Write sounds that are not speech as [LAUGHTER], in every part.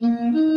うん。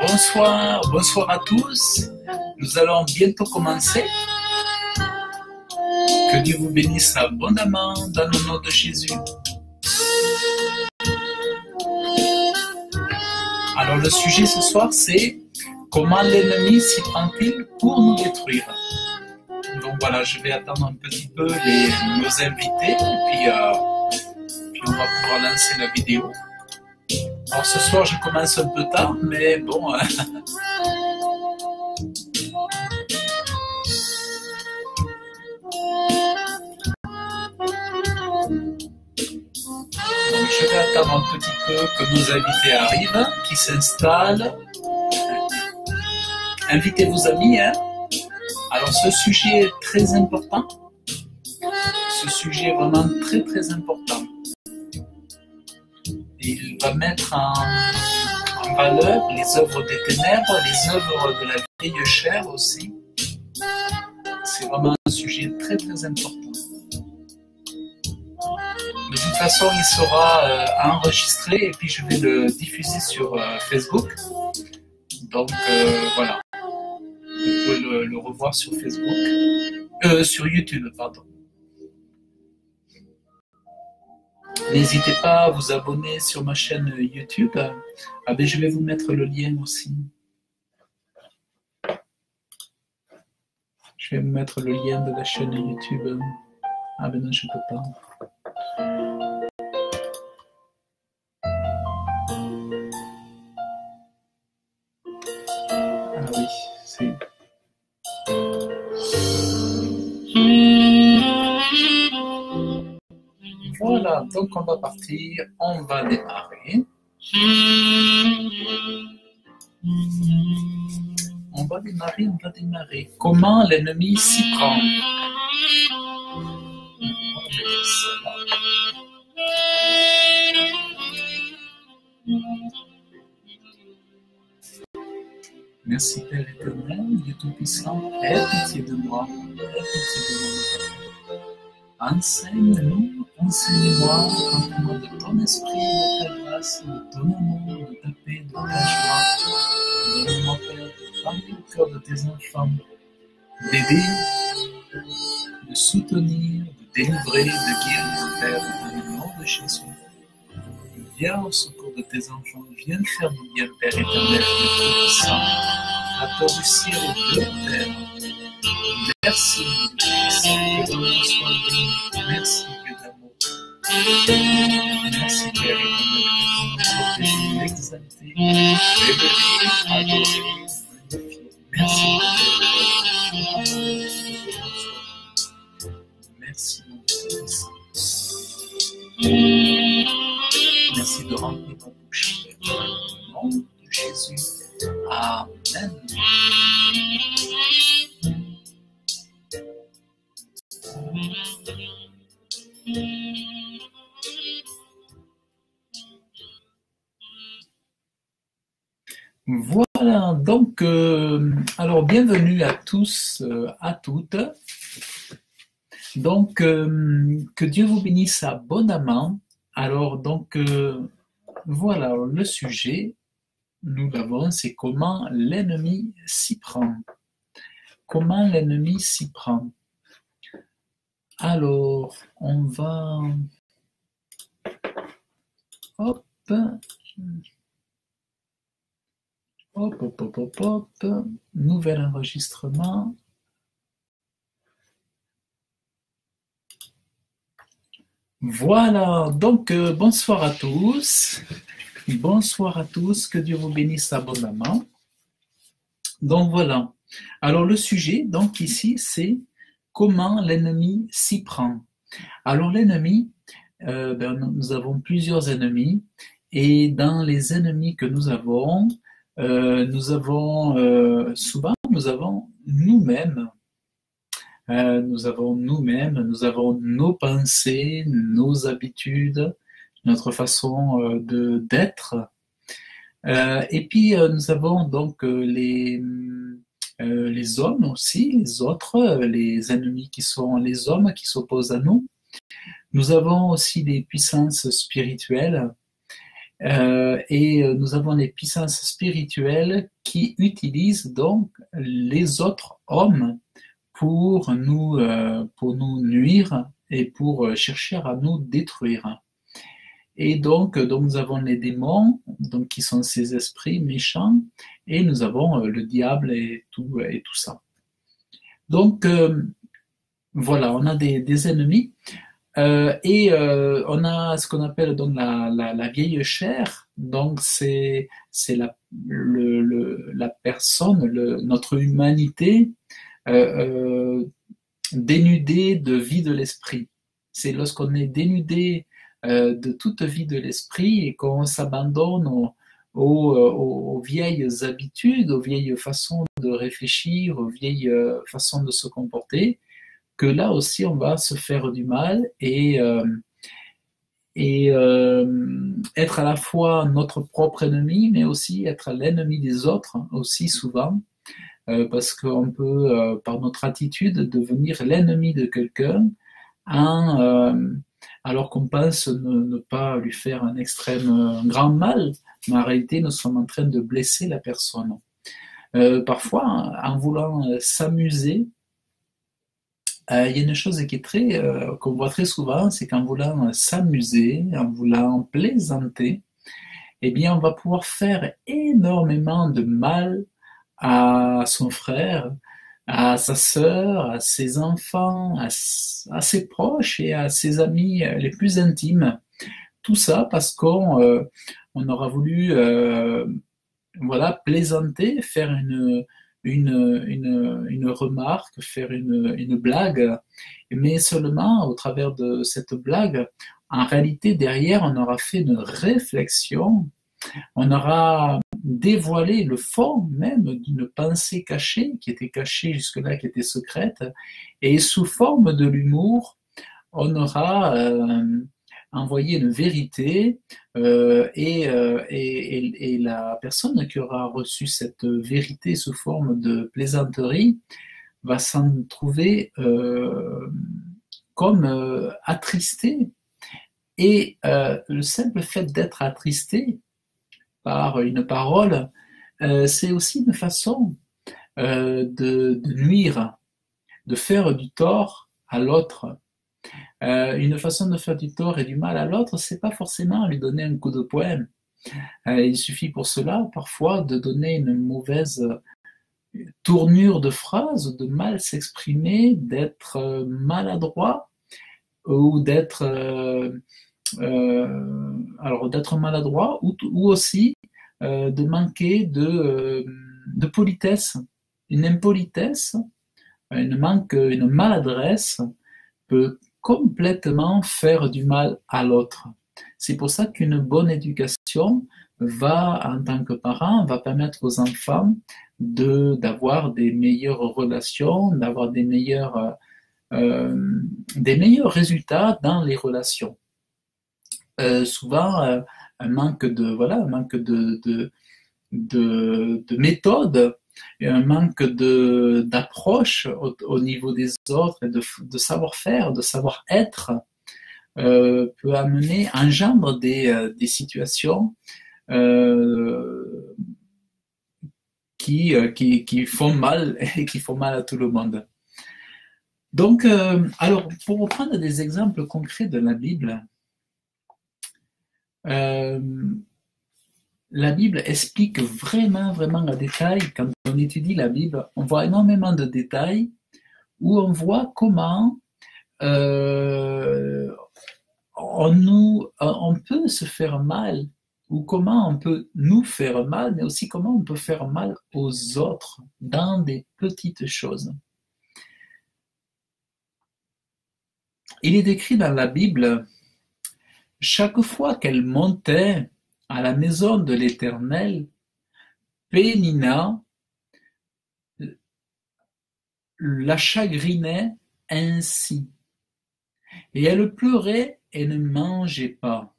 Bonsoir, bonsoir à tous. Nous allons bientôt commencer. Que Dieu vous bénisse abondamment dans le nom de Jésus. Alors le sujet ce soir c'est comment l'ennemi s'y prend-il pour nous détruire. Donc voilà, je vais attendre un petit peu les, nos invités et puis, euh, puis on va pouvoir lancer la vidéo. Alors ce soir, je commence un peu tard, mais bon. hein. [LAUGHS] Donc, je vais attendre un petit peu que nos invités arrivent, qu'ils s'installent. Invitez vos amis. Hein. Alors ce sujet est très important. Ce sujet est vraiment très très important il va mettre en, valeur les œuvres des ténèbres, les œuvres de la vieille chair aussi. C'est vraiment un sujet très très important. De toute façon, il sera euh, enregistré et puis je vais le diffuser sur euh, Facebook. Donc euh, voilà. Le, revoir sur Facebook. sur YouTube, pardon. N'hésitez pas à vous abonner sur ma chaîne YouTube. Ah ben, je vais vous mettre le lien aussi. Je vais vous mettre le lien de la chaîne YouTube. Ah ben non, je ne peux pas. Donc on va partir, on va démarrer. On va démarrer, on va démarrer. Comment l'ennemi s'y prend? Merci Père éternel, Dieu Tout-Puissant, aie pitié de moi. Enseigne-nous, enseigne-moi, remplis de ton esprit, de ta grâce, de ton amour, de ta paix, de ta joie. Donne-moi, Père, parler au cœur de tes enfants, d'aider, de soutenir, de délivrer, de guérir, Père, dans le nom de Jésus. Viens au secours de tes enfants, viens faire du bien, Père éternel, Dieu tout-puissant, Créateur du ciel et de terre. Merci, merci que soit merci d'amour. Magnifié. Merci. Merci. Merci de ma bouche, de Jésus. Amen. Voilà, donc, euh, alors bienvenue à tous, euh, à toutes. Donc, euh, que Dieu vous bénisse abondamment. Alors, donc, voilà, le sujet, nous l'avons, c'est comment l'ennemi s'y prend. Comment l'ennemi s'y prend. Alors, on va... Hop. Hop, hop, hop, hop, hop. Nouvel enregistrement. Voilà, donc euh, bonsoir à tous. Bonsoir à tous, que Dieu vous bénisse abondamment. Donc voilà. Alors le sujet, donc ici, c'est comment l'ennemi s'y prend. Alors l'ennemi, euh, ben, nous avons plusieurs ennemis et dans les ennemis que nous avons, euh, nous avons euh, souvent, nous avons nous-mêmes. Euh, nous avons nous-mêmes, nous avons nos pensées, nos habitudes, notre façon euh, de d'être. Euh, et puis nous avons donc les les hommes aussi, les autres, les ennemis qui sont les hommes qui s'opposent à nous. Nous avons aussi des puissances spirituelles euh, et euh, nous avons les puissances spirituelles qui utilisent donc les autres hommes pour nous, euh, pour nous nuire et pour chercher à nous détruire. Et donc, donc nous avons les démons, donc qui sont ces esprits méchants, et nous avons le diable et tout et tout ça. Donc voilà, on a des, des ennemis. Euh, et euh, on a ce qu'on appelle donc la, vieille chair. Donc c'est c'est la la personne, notre humanité euh, dénudée de vie de l'esprit. C'est lorsqu'on est dénudé de toute vie de l'esprit et qu'on s'abandonne aux, vieilles habitudes, aux vieilles façons de réfléchir, aux vieilles façons de se comporter, que là aussi on va se faire du mal et, euh, et euh, être à la fois notre propre ennemi, mais aussi être l'ennemi des autres, aussi souvent, euh, parce qu'on peut, euh, par notre attitude, devenir l'ennemi de quelqu'un en, euh, alors qu'on pense ne, ne pas lui faire un extrême, un grand mal, mais en réalité nous sommes en train de blesser la personne. Euh, parfois, en voulant s'amuser, euh, il y a une chose qui est très, euh, qu'on voit très souvent, c'est qu'en voulant s'amuser, en voulant plaisanter, eh bien, on va pouvoir faire énormément de mal à son frère, à sa sœur, à ses enfants, à, ses proches et à ses amis euh, les plus intimes. Tout ça parce qu'on euh, on aura voulu euh, voilà, plaisanter, faire une, une, une, une remarque, faire une, une blague, mais seulement au travers de cette blague, en réalité, derrière, on aura fait une réflexion, on aura dévoilé le fond même d'une pensée cachée, qui était cachée jusque-là, qui était secrète, et sous forme de l'humour, on aura euh, envoyé une vérité euh, et, euh, et, et- la personne qui aura reçu cette vérité sous forme de plaisanterie va s'en trouver euh, comme euh, attristé. Et le simple fait d'être attristé par une parole, c'est aussi une façon de, nuire, de faire du tort à l'autre. Une façon de faire du tort et du mal à l'autre, c'est pas forcément lui donner un coup de poing. il suffit pour cela parfois de donner une mauvaise tournure de phrase, de mal s'exprimer, d'être euh, maladroit ou d'être euh, euh, alors d'être maladroit ou, aussi de manquer de, de politesse. Une impolitesse, une manque, une maladresse peut complètement faire du mal à l'autre. C'est pour ça qu'une bonne éducation va, en tant que parent, va permettre aux enfants de d'avoir des meilleures relations, d'avoir des meilleurs euh, euh, des meilleurs résultats dans les relations. Euh, souvent, un manque de voilà, manque de méthode, un manque d'approche au, niveau des autres et de, savoir-faire, de savoir-être peut amener, engendre des, des situations euh, euh, qui, font mal [LAUGHS] et qui font mal à tout le monde. Donc, euh, alors, pour reprendre des exemples concrets de la Bible, euh, la Bible explique vraiment, vraiment en détail, quand on étudie la Bible, on voit énormément de détails où on voit comment on, nous, on peut se faire mal ou comment on peut nous faire mal, mais aussi comment on peut faire mal aux autres dans des petites choses. Il est décrit dans la Bible, chaque fois qu'elle montait à la maison de l'Éternel, Pénina la chagrinait ainsi, et elle pleurait et ne mangeait pas.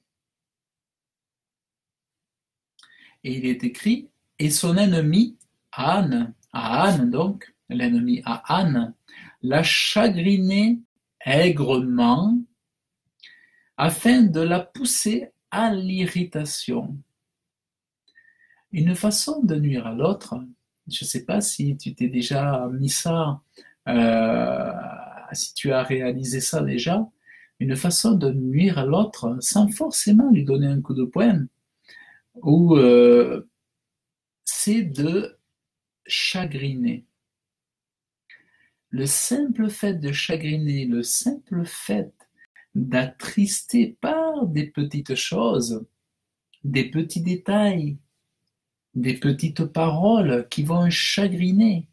Et il est écrit, et son ennemi, Anne, à donc, l'ennemi à Anne, l'a chagrinée aigrement afin de la pousser à l'irritation. Une façon de nuire à l'autre, je ne sais pas si tu t'es déjà mis ça, euh, si tu as réalisé ça déjà, une façon de nuire à l'autre sans forcément lui donner un coup de poing, ou euh, c'est de chagriner. Le simple fait de chagriner, le simple fait d'attrister par des petites choses, des petits détails, des petites paroles qui vont chagriner,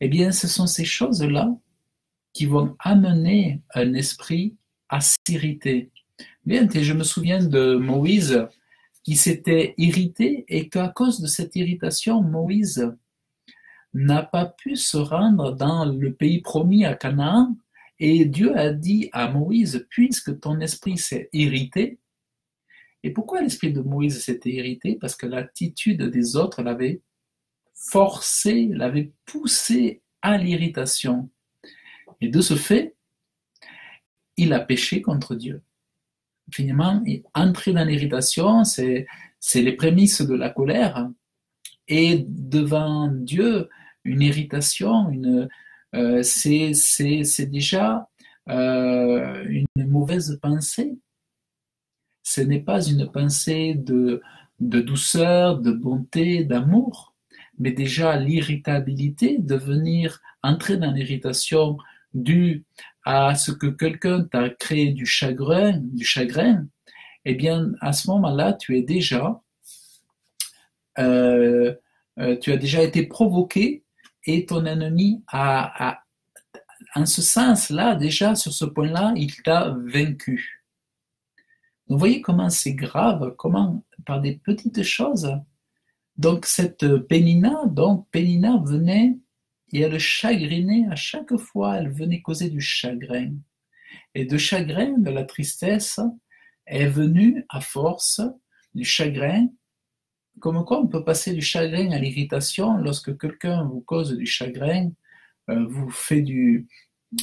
eh bien, ce sont ces choses-là qui vont amener un esprit à s'irriter. Bien, je me souviens de Moïse qui s'était irrité et qu'à cause de cette irritation, Moïse n'a pas pu se rendre dans le pays promis à Canaan. Et Dieu a dit à Moïse, puisque ton esprit s'est irrité, et pourquoi l'esprit de Moïse s'était irrité? Parce que l'attitude des autres l'avait forcé, l'avait poussé à l'irritation. Et de ce fait, il a péché contre Dieu finalement, entrer dans l'irritation, c'est, les prémices de la colère. Et devant Dieu, une irritation, une, euh, c'est, déjà euh, une mauvaise pensée. Ce n'est pas une pensée de, douceur, de bonté, d'amour, mais déjà l'irritabilité, de venir entrer dans l'irritation due à ce que quelqu'un t'a créé du chagrin, du chagrin, eh bien, à ce moment-là, tu es déjà, euh, tu as déjà été provoqué et ton ennemi a, en ce sens-là, déjà sur ce point-là, il t'a vaincu. vous voyez comment c'est grave, comment par des petites choses. Donc cette Pénina, donc Pénina venait et elle chagrinait à chaque fois, elle venait causer du chagrin. Et de chagrin, de la tristesse, est venue à force du chagrin, comme quoi on peut passer du chagrin à l'irritation lorsque quelqu'un vous cause du chagrin, vous fait du,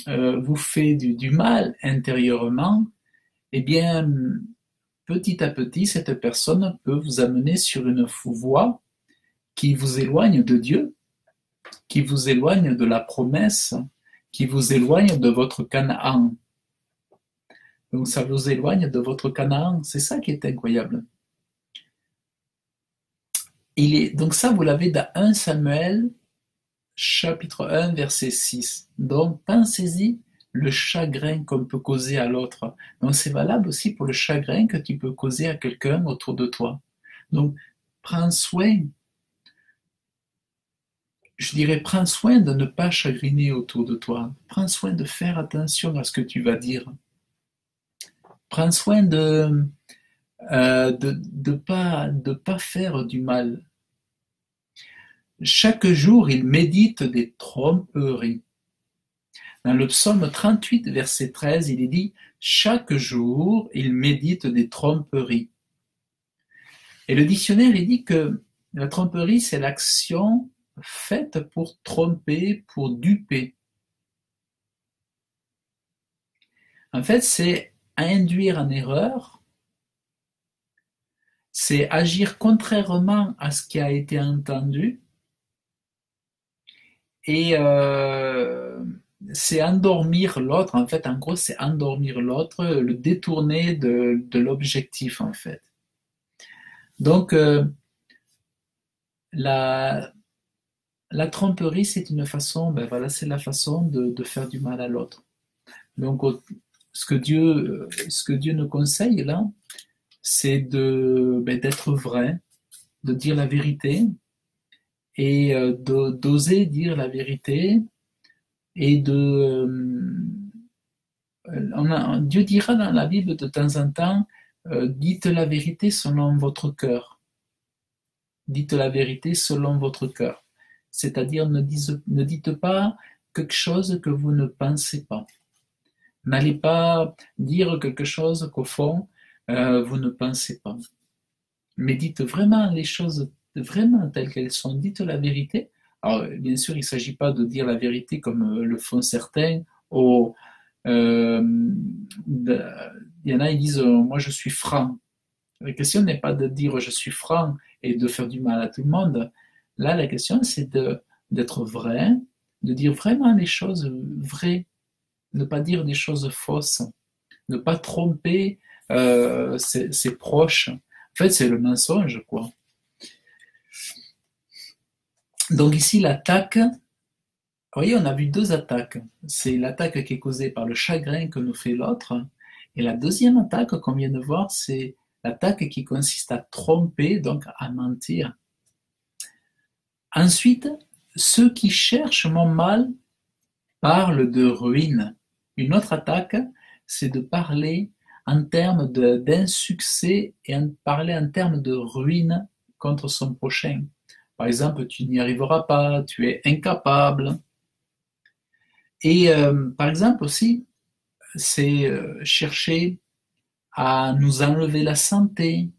vous fait du, mal intérieurement, eh bien, petit à petit, cette personne peut vous amener sur une voie qui vous éloigne de Dieu, qui vous éloigne de la promesse, qui vous éloigne de votre Canaan. Donc ça vous éloigne de votre Canaan, c'est ça qui est incroyable. Il est, donc ça, vous l'avez dans 1 Samuel, chapitre 1, verset 6. Donc pensez-y, le chagrin qu'on peut causer à l'autre. Donc c'est valable aussi pour le chagrin que tu peux causer à quelqu'un autour de toi. Donc prends soin je dirais, prends soin de ne pas chagriner autour de toi. Prends soin de faire attention à ce que tu vas dire. Prends soin de euh, de, pas, de pas faire du mal. Chaque jour, il médite des tromperies. Dans le psaume 38, verset 13, il est dit Chaque jour, il médite des tromperies. Et le dictionnaire, il dit que la tromperie, c'est l'action faite pour tromper, pour duper. En fait, c'est induire en erreur, c'est agir contrairement à ce qui a été entendu, et euh, c'est endormir l'autre, en fait, en gros, c'est endormir l'autre, le détourner de, l'objectif, en fait. Donc, euh, la, la tromperie, c'est une façon, ben voilà, c'est la façon de, faire du mal à l'autre. Donc, ce que Dieu, ce que Dieu nous conseille là, c'est de ben, d'être vrai, de dire la vérité et euh, d'oser dire la vérité et de euh, Dieu dira dans la Bible de temps en temps euh, dites la vérité selon votre cœur. Dites la vérité selon votre cœur c'est-à-dire ne, dites pas quelque chose que vous ne pensez pas. N'allez pas dire quelque chose qu'au fond, euh, vous ne pensez pas. Mais dites vraiment les choses vraiment telles qu'elles sont. Dites la vérité. Alors, bien sûr, il ne s'agit pas de dire la vérité comme euh, le font certains. Ou, euh, il y en a, ils disent Moi, je suis franc. La question n'est pas de dire je suis franc et de faire du mal à tout le monde, Là, la question, c'est d'être vrai, de dire vraiment les choses vraies, ne pas dire des choses fausses, ne pas tromper euh, ses, proches. En fait, c'est le mensonge, quoi. Donc ici, l'attaque, vous voyez, on a vu deux attaques. C'est l'attaque qui est causée par le chagrin que nous fait l'autre. Et la deuxième attaque qu'on vient de voir, c'est l'attaque qui consiste à tromper, donc à mentir. Ensuite, ceux qui cherchent mon mal parlent de ruine. Une autre attaque, c'est de parler en termes d'insuccès et en parler en termes de ruine contre son prochain. Par exemple, tu n'y arriveras pas, tu es incapable. Et euh, par exemple aussi, c'est euh, chercher à nous enlever la santé,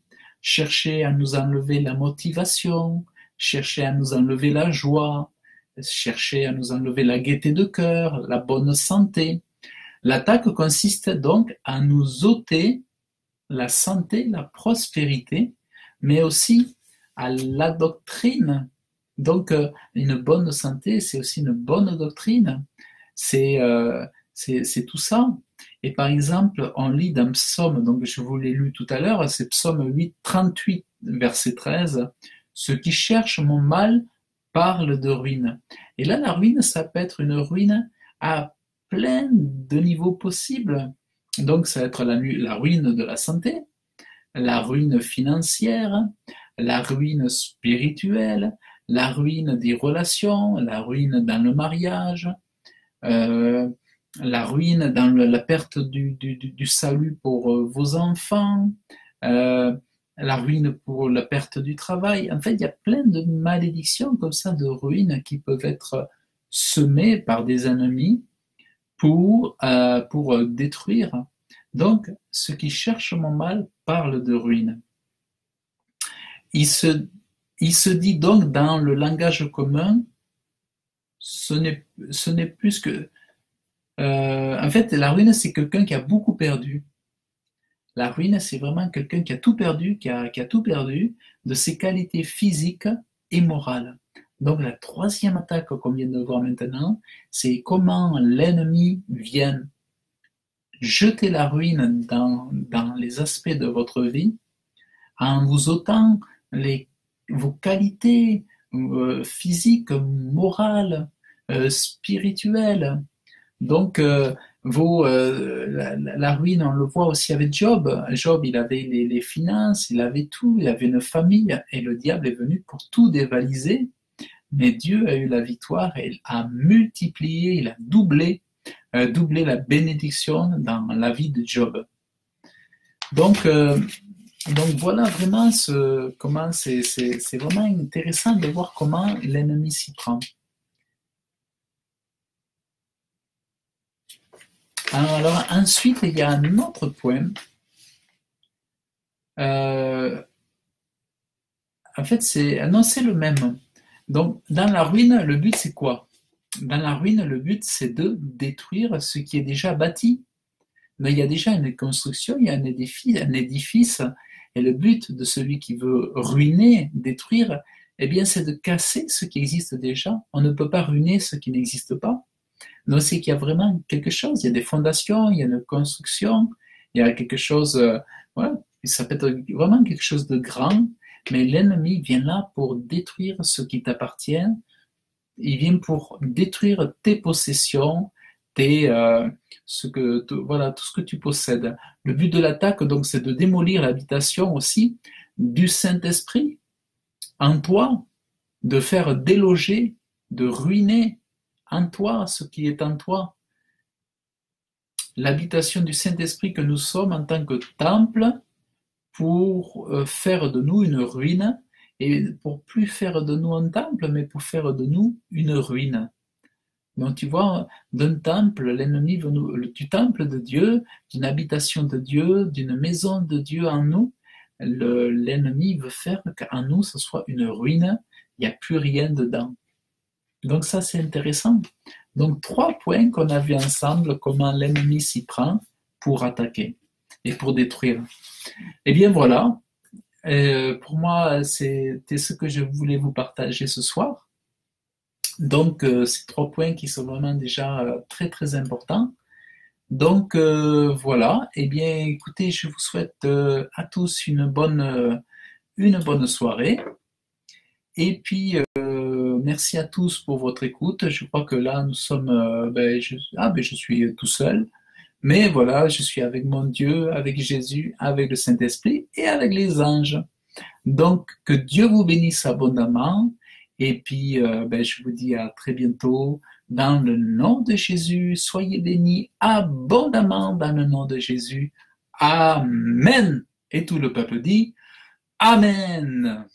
chercher à nous enlever la motivation, chercher à nous enlever la joie, chercher à nous enlever la gaieté de cœur, la bonne santé. L'attaque consiste donc à nous ôter la santé, la prospérité, mais aussi à la doctrine. Donc, euh, une bonne santé, c'est aussi une bonne doctrine. C'est euh, tout ça. Et par exemple, on lit dans Psaume, donc je vous l'ai lu tout à l'heure, c'est Psaume 8, 38, verset 13. Ceux qui cherchent mon mal parlent de ruine. Et là, la ruine, ça peut être une ruine à plein de niveaux possibles. Donc, ça va être la, ruine de la santé, la ruine financière, la ruine spirituelle, la ruine des relations, la ruine dans le mariage, euh, la ruine dans la perte du, salut pour euh, vos enfants, euh, la ruine pour la perte du travail. En fait, il y a plein de malédictions comme ça, de ruines qui peuvent être semées par des ennemis pour, euh, pour détruire. Donc, ceux qui cherchent mon mal parlent de ruine. Il se, dit donc dans le langage commun, ce n'est plus que euh, en fait la ruine c'est quelqu'un qui a beaucoup perdu. La ruine c'est vraiment quelqu'un qui a tout perdu, qui a tout perdu de ses qualités physiques et morales. Donc la troisième attaque qu'on vient de voir maintenant, c'est comment l'ennemi vient jeter la ruine dans, dans les aspects de votre vie en vous ôtant les, vos qualités euh, physiques, morales, euh, spirituelles. Donc, euh, vos, la, ruine, on le voit aussi avec Job. Job, il avait les, finances, il avait tout, il avait une famille, et le diable est venu pour tout dévaliser. Mais Dieu a eu la victoire et il a multiplié, il a doublé, doublé la bénédiction dans la vie de Job. Donc, donc voilà vraiment ce, comment c'est, c'est, c'est vraiment intéressant de voir comment l'ennemi s'y prend. Alors ensuite, il y a un autre point. Euh, en fait, c'est non, c'est le même. Donc dans la ruine, le but c'est quoi? Dans la ruine, le but c'est de détruire ce qui est déjà bâti. Mais il y a déjà une construction, il y a un édifice, un édifice et le but de celui qui veut ruiner, détruire, eh bien, c'est de casser ce qui existe déjà. On ne peut pas ruiner ce qui n'existe pas. Donc, c'est qu'il y a vraiment quelque chose. Il y a des fondations, il y a une construction, il y a quelque chose, euh, voilà, ça peut être vraiment quelque chose de grand, mais l'ennemi vient là pour détruire ce qui t'appartient. Il vient pour détruire tes possessions, tes, euh, ce que, voilà, tout ce que tu possèdes. Le but de l'attaque, donc, c'est de démolir l'habitation aussi du Saint-Esprit en toi, de faire déloger, de ruiner en toi ce qui est en toi. L'habitation du Saint-Esprit que nous sommes en tant que temple pour euh, faire de nous une ruine et pour plus faire de nous un temple, mais pour faire de nous une ruine. Donc tu vois, d'un temple, l'ennemi veut nous, du temple de Dieu, d'une habitation de Dieu, d'une maison de Dieu en nous, l'ennemi veut faire qu'en nous, ce soit une ruine, il n'y a plus rien dedans. Donc ça, c'est intéressant. Donc trois points qu'on a vus ensemble, comment l'ennemi s'y prend pour attaquer et pour détruire. Eh bien voilà, euh, pour moi, c'était ce que je voulais vous partager ce soir. Donc, euh, ces trois points qui sont vraiment déjà euh, très très importants. Donc voilà, eh bien écoutez, je vous souhaite à tous une bonne, une bonne soirée. Et puis, merci à tous pour votre écoute. Je crois que là, nous sommes, ben, ah, ben, je suis tout seul. Mais voilà, je suis avec mon Dieu, avec Jésus, avec le Saint-Esprit et avec les anges. Donc, que Dieu vous bénisse abondamment et puis, euh, ben, je vous dis à très bientôt. Dans le nom de Jésus, soyez bénis abondamment dans le nom de Jésus. Amen. Et tout le peuple dit Amen.